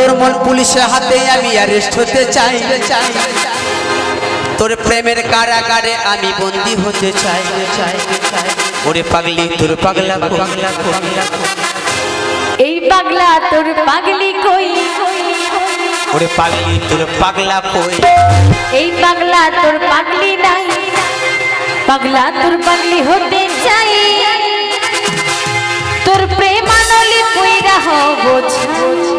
তোর মন পুলিশের হাতে আমি অ্যারেস্ট হতে চাই। তোর প্রেমের কারাগারে আমি বন্দি হতে চাই। ওরে পাগলি তোর পাগলা পাগলা পাগলা এই পাগলা তোর পাগলি কই? ওরে পাগলি তোর পাগলা কই? এই পাগলা তোর পাগলি নাই। পাগলা তোর পাগলি হতে চাই। তোর প্রেমানলি কইরা হব বোঝা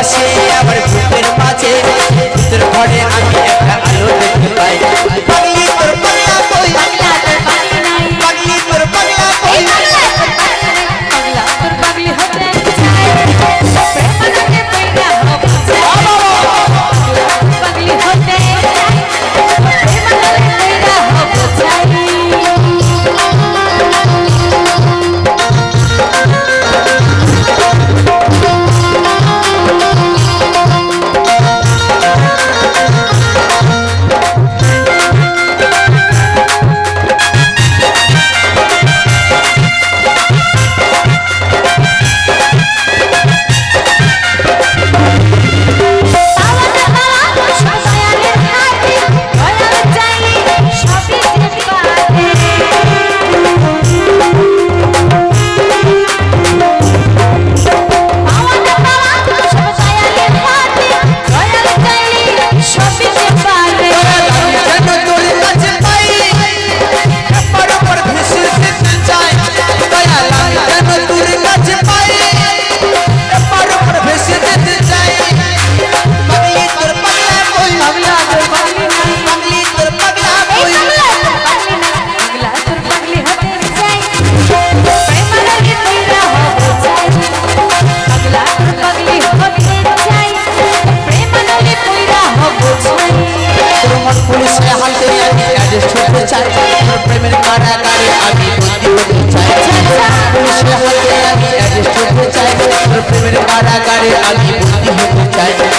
পাশে আমার বুকের মাঝে ভিতর ঘরে আমি कारागारे आगे बुद्धि होती चाहिए